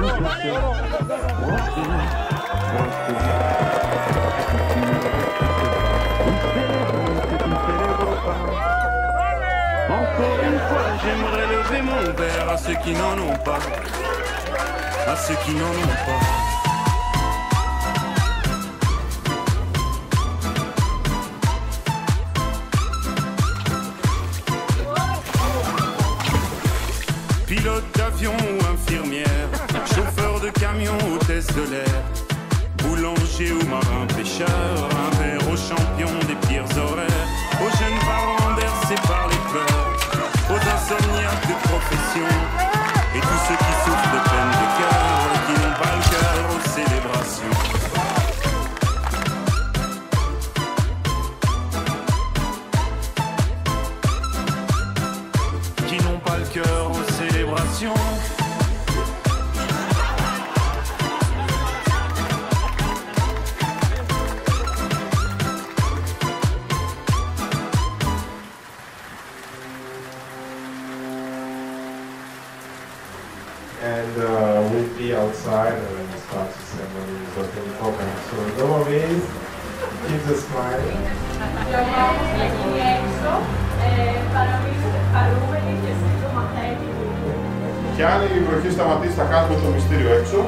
Encore une fois, j'aimerais lever mon verre à ceux qui n'en ont pas. À ceux qui n'en ont pas. Pilote d'avion de camion, hôtesse de l'air, boulanger ou marin pêcheur, un verre aux champions des pires horaires, and uh, we'll be outside and it starts to send money so can you talk so no worries keep the smile και αν η βροχή σταματήσει θα κάνουμε το μυστήριο έξω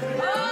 Oh!